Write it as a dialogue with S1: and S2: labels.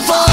S1: for